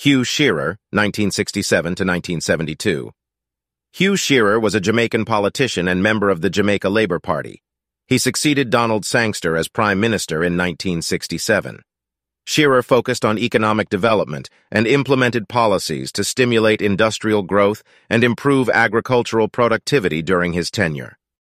Hugh Shearer, 1967 to 1972. Hugh Shearer was a Jamaican politician and member of the Jamaica Labour Party. He succeeded Donald Sangster as Prime Minister in 1967. Shearer focused on economic development and implemented policies to stimulate industrial growth and improve agricultural productivity during his tenure.